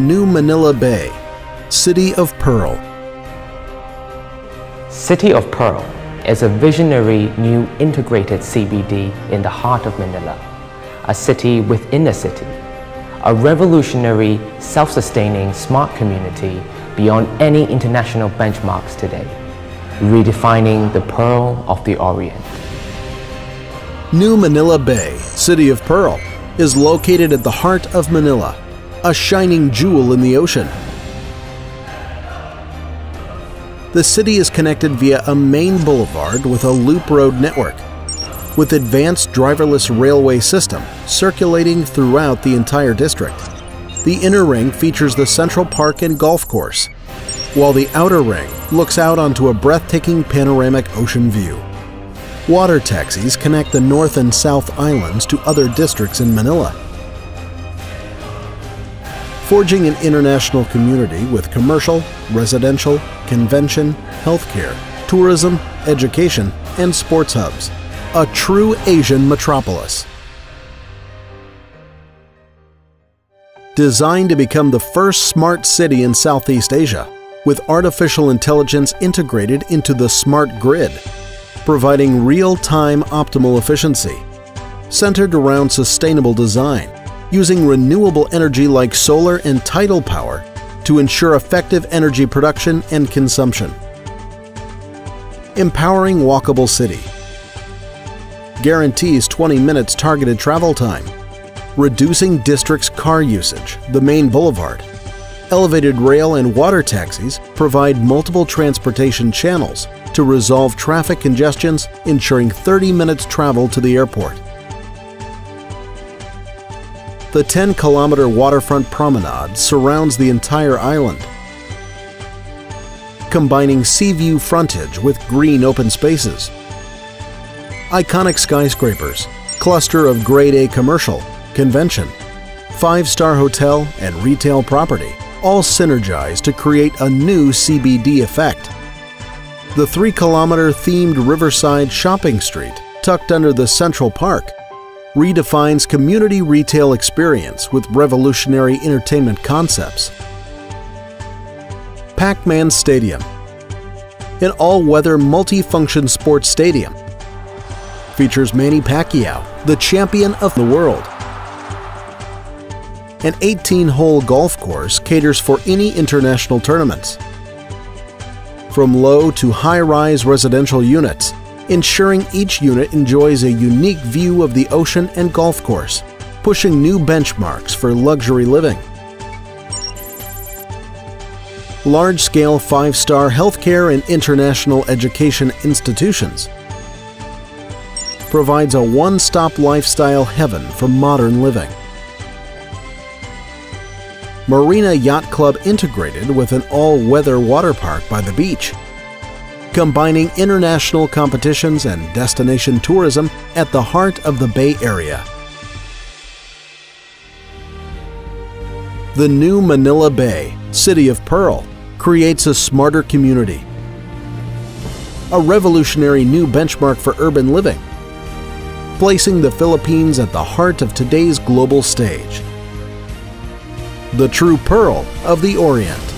New Manila Bay, City of Pearl. City of Pearl is a visionary new integrated CBD in the heart of Manila, a city within a city, a revolutionary, self-sustaining smart community beyond any international benchmarks today, redefining the Pearl of the Orient. New Manila Bay, City of Pearl, is located at the heart of Manila, a shining jewel in the ocean. The city is connected via a main boulevard with a loop road network, with advanced driverless railway system circulating throughout the entire district. The inner ring features the Central Park and golf course, while the outer ring looks out onto a breathtaking panoramic ocean view. Water taxis connect the North and South Islands to other districts in Manila forging an international community with commercial, residential, convention, healthcare, tourism, education, and sports hubs. A true Asian metropolis. Designed to become the first smart city in Southeast Asia, with artificial intelligence integrated into the smart grid, providing real-time optimal efficiency, centered around sustainable design, using renewable energy like solar and tidal power to ensure effective energy production and consumption. Empowering Walkable City guarantees 20 minutes targeted travel time, reducing district's car usage, the main boulevard. Elevated rail and water taxis provide multiple transportation channels to resolve traffic congestions, ensuring 30 minutes travel to the airport. The 10 kilometer waterfront promenade surrounds the entire island, combining sea view frontage with green open spaces. Iconic skyscrapers, cluster of grade A commercial, convention, five star hotel, and retail property all synergize to create a new CBD effect. The 3 kilometer themed Riverside Shopping Street, tucked under the Central Park, redefines community retail experience with revolutionary entertainment concepts. Pac-Man Stadium An all-weather multi-function sports stadium features Manny Pacquiao, the champion of the world. An 18-hole golf course caters for any international tournaments. From low to high-rise residential units, ensuring each unit enjoys a unique view of the ocean and golf course, pushing new benchmarks for luxury living. Large-scale five-star healthcare and international education institutions provides a one-stop lifestyle heaven for modern living. Marina Yacht Club integrated with an all-weather water park by the beach combining international competitions and destination tourism at the heart of the Bay Area. The new Manila Bay, City of Pearl, creates a smarter community. A revolutionary new benchmark for urban living, placing the Philippines at the heart of today's global stage. The true pearl of the Orient.